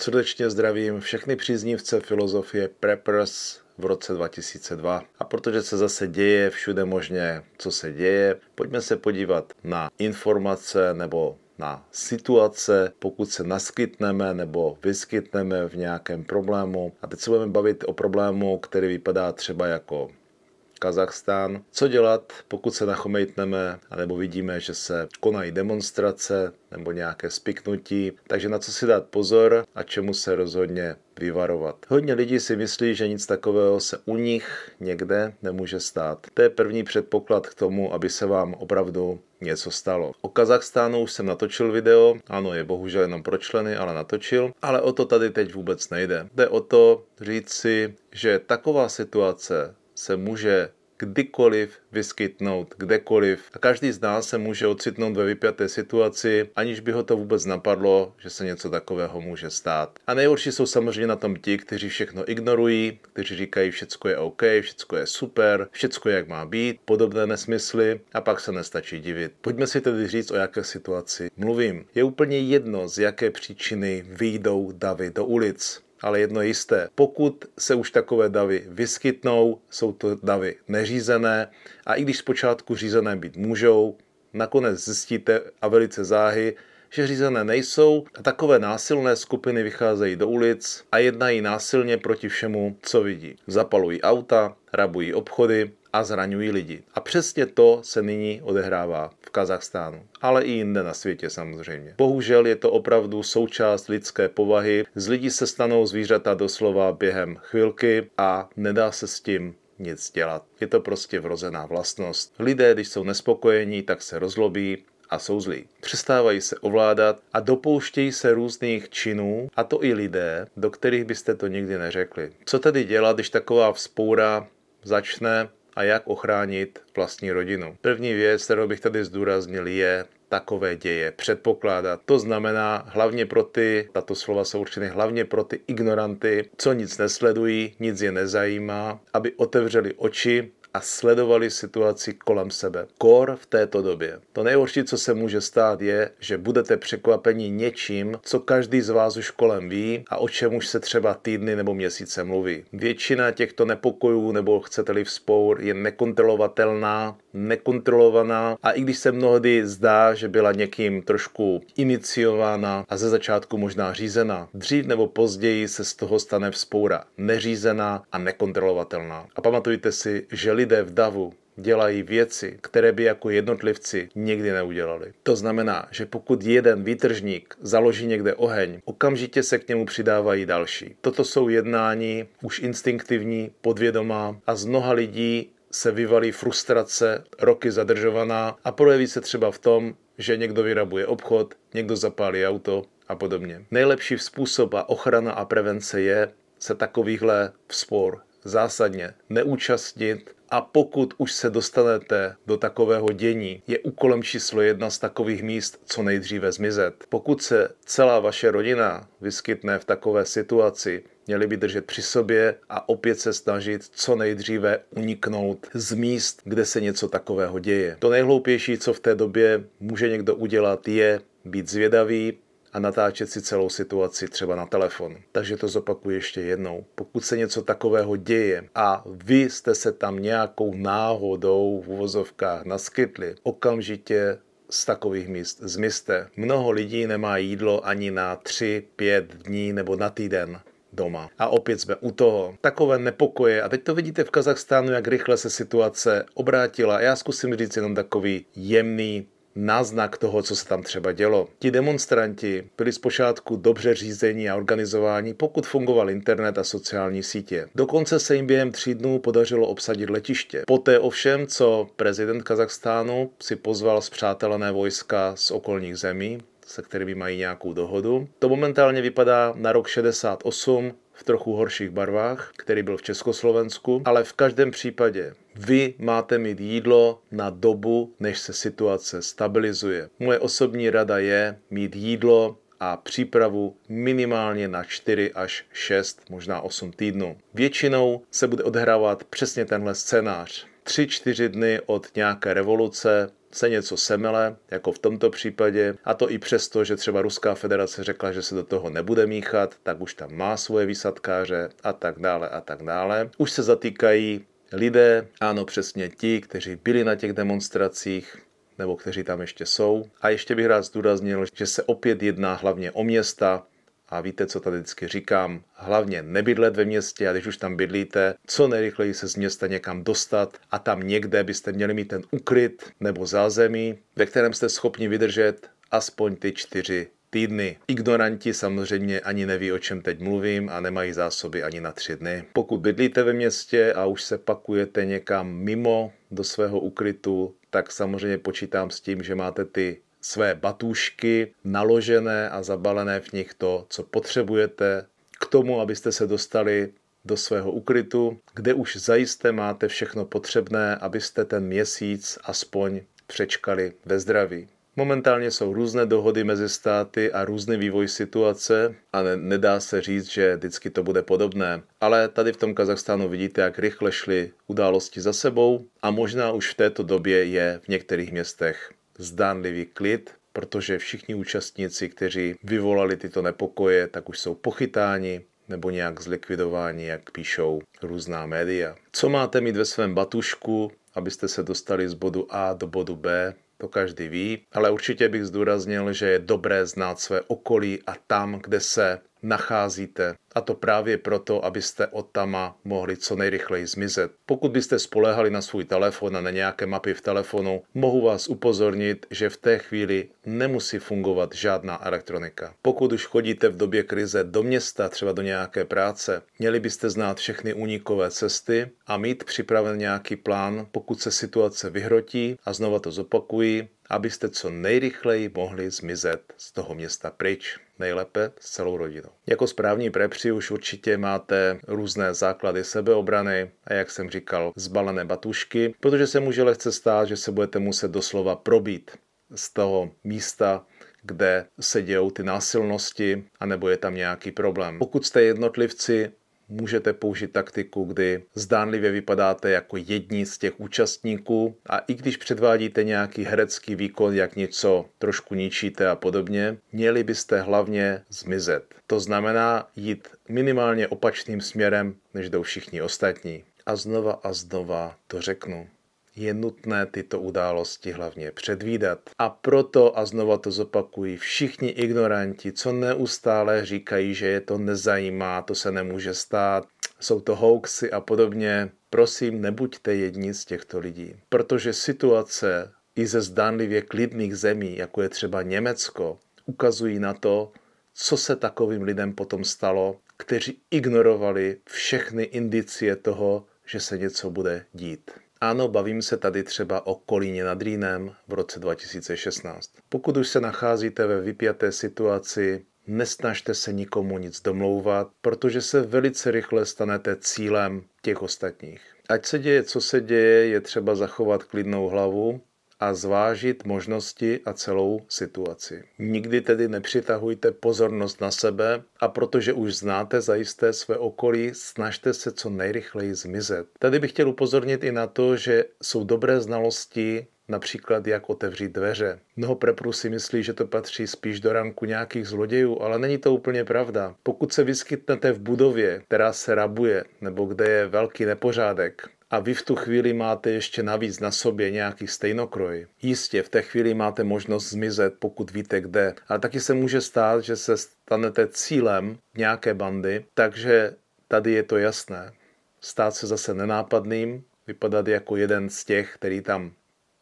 Srdečně zdravím všechny příznivce filozofie Preppers v roce 2002. A protože se zase děje všude možně, co se děje, pojďme se podívat na informace nebo na situace, pokud se naskytneme nebo vyskytneme v nějakém problému. A teď se budeme bavit o problému, který vypadá třeba jako Kazachstán. Co dělat, pokud se nachomejtneme, nebo vidíme, že se konají demonstrace nebo nějaké spiknutí. Takže na co si dát pozor a čemu se rozhodně vyvarovat. Hodně lidí si myslí, že nic takového se u nich někde nemůže stát. To je první předpoklad k tomu, aby se vám opravdu něco stalo. O Kazachstánu už jsem natočil video, ano, je bohužel jenom pro členy, ale natočil, ale o to tady teď vůbec nejde. Jde o to říct si, že taková situace se může kdykoliv vyskytnout, kdekoliv. A každý z nás se může ocitnout ve vypjaté situaci, aniž by ho to vůbec napadlo, že se něco takového může stát. A nejhorší jsou samozřejmě na tom ti, kteří všechno ignorují, kteří říkají, všecko je OK, všecko je super, všecko je jak má být, podobné nesmysly a pak se nestačí divit. Pojďme si tedy říct, o jaké situaci mluvím. Je úplně jedno, z jaké příčiny vyjdou davy do ulic ale jedno je jisté. Pokud se už takové davy vyskytnou, jsou to davy neřízené a i když zpočátku řízené být můžou, nakonec zjistíte a velice záhy, že řízené nejsou a takové násilné skupiny vycházejí do ulic a jednají násilně proti všemu, co vidí. Zapalují auta, rabují obchody a zraňují lidi. A přesně to se nyní odehrává v Kazachstánu, ale i jinde na světě samozřejmě. Bohužel je to opravdu součást lidské povahy. Z lidí se stanou zvířata doslova během chvilky a nedá se s tím nic dělat. Je to prostě vrozená vlastnost. Lidé, když jsou nespokojení, tak se rozlobí a jsou zlí. Přestávají se ovládat a dopouštějí se různých činů, a to i lidé, do kterých byste to nikdy neřekli. Co tedy dělat, když taková vzpoura začne a jak ochránit vlastní rodinu. První věc, kterou bych tady zdůraznil, je takové děje předpokládat. To znamená hlavně pro ty, tato slova jsou určeny hlavně pro ty ignoranty, co nic nesledují, nic je nezajímá, aby otevřeli oči a sledovali situaci kolem sebe. Kor v této době. To nejhorší, co se může stát, je, že budete překvapeni něčím, co každý z vás už kolem ví a o čem už se třeba týdny nebo měsíce mluví. Většina těchto nepokojů nebo chcete-li vzpour je nekontrolovatelná, nekontrolovaná a i když se mnohdy zdá, že byla někým trošku iniciována a ze začátku možná řízena, dřív nebo později se z toho stane vzpoura neřízená a nekontrolovatelná. A pamatujte si, že lidé v davu dělají věci, které by jako jednotlivci nikdy neudělali. To znamená, že pokud jeden výtržník založí někde oheň, okamžitě se k němu přidávají další. Toto jsou jednání už instinktivní, podvědomá a z mnoha lidí se vyvalí frustrace, roky zadržovaná a projeví se třeba v tom, že někdo vyrabuje obchod, někdo zapálí auto a podobně. Nejlepší způsob a ochrana a prevence je se takovýchhle vzpor zásadně neúčastnit a pokud už se dostanete do takového dění, je úkolem číslo jedna z takových míst co nejdříve zmizet. Pokud se celá vaše rodina vyskytne v takové situaci, měli by držet při sobě a opět se snažit co nejdříve uniknout z míst, kde se něco takového děje. To nejhloupější, co v té době může někdo udělat, je být zvědavý, a natáčet si celou situaci třeba na telefon. Takže to zopakuju ještě jednou. Pokud se něco takového děje a vy jste se tam nějakou náhodou v uvozovkách naskytli, okamžitě z takových míst zmizte. Mnoho lidí nemá jídlo ani na 3-5 dní nebo na týden doma. A opět jsme u toho. Takové nepokoje. A teď to vidíte v Kazachstánu, jak rychle se situace obrátila. Já zkusím říct jenom takový jemný náznak toho, co se tam třeba dělo. Ti demonstranti byli zpočátku dobře řízení a organizováni, pokud fungoval internet a sociální sítě. Dokonce se jim během tří dnů podařilo obsadit letiště. Poté ovšem, co prezident Kazachstánu si pozval zpřátelené vojska z okolních zemí, se kterými mají nějakou dohodu. To momentálně vypadá na rok 68 v trochu horších barvách, který byl v Československu, ale v každém případě vy máte mít jídlo na dobu, než se situace stabilizuje. Moje osobní rada je mít jídlo a přípravu minimálně na 4 až 6, možná 8 týdnů. Většinou se bude odhrávat přesně tenhle scénář. 3-4 dny od nějaké revoluce se něco semele, jako v tomto případě, a to i přesto, že třeba Ruská federace řekla, že se do toho nebude míchat, tak už tam má svoje výsadkáře a tak dále a tak dále. Už se zatýkají lidé, ano přesně ti, kteří byli na těch demonstracích, nebo kteří tam ještě jsou. A ještě bych rád zdůraznil, že se opět jedná hlavně o města, a víte, co tady vždycky říkám, hlavně nebydlet ve městě a když už tam bydlíte, co nejrychleji se z města někam dostat a tam někde byste měli mít ten ukryt nebo zázemí, ve kterém jste schopni vydržet aspoň ty čtyři týdny. Ignoranti samozřejmě ani neví, o čem teď mluvím a nemají zásoby ani na tři dny. Pokud bydlíte ve městě a už se pakujete někam mimo do svého ukrytu, tak samozřejmě počítám s tím, že máte ty své batůšky naložené a zabalené v nich to, co potřebujete k tomu, abyste se dostali do svého ukrytu, kde už zajisté máte všechno potřebné, abyste ten měsíc aspoň přečkali ve zdraví. Momentálně jsou různé dohody mezi státy a různý vývoj situace a ne, nedá se říct, že vždycky to bude podobné. Ale tady v tom Kazachstánu vidíte, jak rychle šly události za sebou a možná už v této době je v některých městech zdánlivý klid, protože všichni účastníci, kteří vyvolali tyto nepokoje, tak už jsou pochytáni nebo nějak zlikvidováni, jak píšou různá média. Co máte mít ve svém batušku, abyste se dostali z bodu A do bodu B, to každý ví, ale určitě bych zdůraznil, že je dobré znát své okolí a tam, kde se nacházíte. A to právě proto, abyste od tama mohli co nejrychleji zmizet. Pokud byste spolehali na svůj telefon a na nějaké mapy v telefonu, mohu vás upozornit, že v té chvíli nemusí fungovat žádná elektronika. Pokud už chodíte v době krize do města, třeba do nějaké práce, měli byste znát všechny únikové cesty a mít připraven nějaký plán, pokud se situace vyhrotí, a znova to zopakují, abyste co nejrychleji mohli zmizet z toho města pryč nejlépe s celou rodinou. Jako správní prepři už určitě máte různé základy sebeobrany a jak jsem říkal, zbalené batušky, protože se může lehce stát, že se budete muset doslova probít z toho místa, kde se dějou ty násilnosti, anebo je tam nějaký problém. Pokud jste jednotlivci, můžete použít taktiku, kdy zdánlivě vypadáte jako jedni z těch účastníků a i když předvádíte nějaký herecký výkon, jak něco trošku ničíte a podobně, měli byste hlavně zmizet. To znamená jít minimálně opačným směrem, než jdou všichni ostatní. A znova a znova to řeknu je nutné tyto události hlavně předvídat. A proto, a znova to zopakují, všichni ignoranti, co neustále říkají, že je to nezajímá, to se nemůže stát, jsou to hoaxy a podobně, prosím, nebuďte jedni z těchto lidí. Protože situace i ze zdánlivě klidných zemí, jako je třeba Německo, ukazují na to, co se takovým lidem potom stalo, kteří ignorovali všechny indicie toho, že se něco bude dít. Ano, bavím se tady třeba o Kolíně nad Rýnem v roce 2016. Pokud už se nacházíte ve vypjaté situaci, nesnažte se nikomu nic domlouvat, protože se velice rychle stanete cílem těch ostatních. Ať se děje, co se děje, je třeba zachovat klidnou hlavu a zvážit možnosti a celou situaci. Nikdy tedy nepřitahujte pozornost na sebe a protože už znáte zajisté své okolí, snažte se co nejrychleji zmizet. Tady bych chtěl upozornit i na to, že jsou dobré znalosti například jak otevřít dveře. Mnoho preprů si myslí, že to patří spíš do ranku nějakých zlodějů, ale není to úplně pravda. Pokud se vyskytnete v budově, která se rabuje, nebo kde je velký nepořádek, a vy v tu chvíli máte ještě navíc na sobě nějaký stejnokroj. Jistě, v té chvíli máte možnost zmizet, pokud víte kde, ale taky se může stát, že se stanete cílem nějaké bandy, takže tady je to jasné. Stát se zase nenápadným, vypadat jako jeden z těch, který tam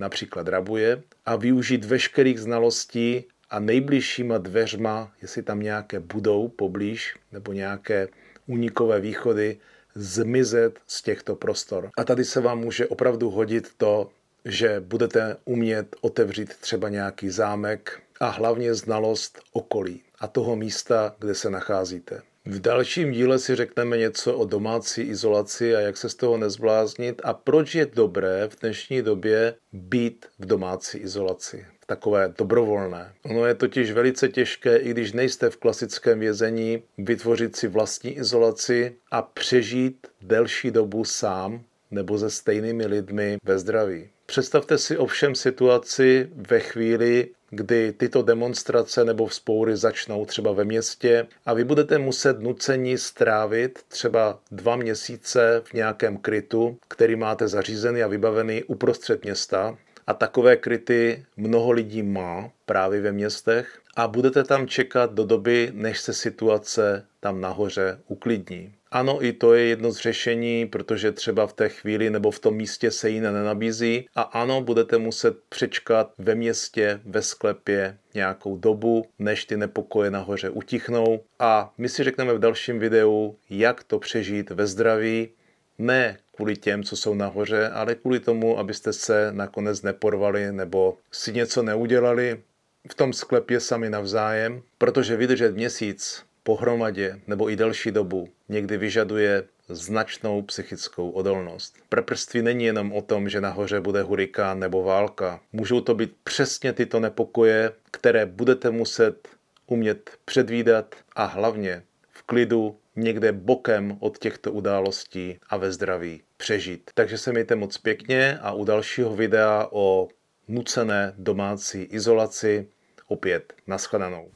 například rabuje a využít veškerých znalostí a nejbližšíma dveřma, jestli tam nějaké budou poblíž nebo nějaké únikové východy, zmizet z těchto prostor. A tady se vám může opravdu hodit to, že budete umět otevřít třeba nějaký zámek a hlavně znalost okolí a toho místa, kde se nacházíte. V dalším díle si řekneme něco o domácí izolaci a jak se z toho nezbláznit a proč je dobré v dnešní době být v domácí izolaci takové dobrovolné. Ono je totiž velice těžké, i když nejste v klasickém vězení, vytvořit si vlastní izolaci a přežít delší dobu sám nebo se stejnými lidmi ve zdraví. Představte si ovšem situaci ve chvíli, kdy tyto demonstrace nebo vzpoury začnou třeba ve městě a vy budete muset nuceni strávit třeba dva měsíce v nějakém krytu, který máte zařízený a vybavený uprostřed města. A takové kryty mnoho lidí má právě ve městech a budete tam čekat do doby, než se situace tam nahoře uklidní. Ano, i to je jedno z řešení, protože třeba v té chvíli nebo v tom místě se jiné nenabízí. A ano, budete muset přečkat ve městě, ve sklepě nějakou dobu, než ty nepokoje nahoře utichnou. A my si řekneme v dalším videu, jak to přežít ve zdraví, ne kvůli těm, co jsou nahoře, ale kvůli tomu, abyste se nakonec neporvali nebo si něco neudělali v tom sklepě sami navzájem, protože vydržet měsíc pohromadě nebo i delší dobu někdy vyžaduje značnou psychickou odolnost. Preprství není jenom o tom, že nahoře bude hurikán nebo válka. Můžou to být přesně tyto nepokoje, které budete muset umět předvídat a hlavně v klidu někde bokem od těchto událostí a ve zdraví přežít. Takže se mějte moc pěkně a u dalšího videa o nucené domácí izolaci opět naschledanou.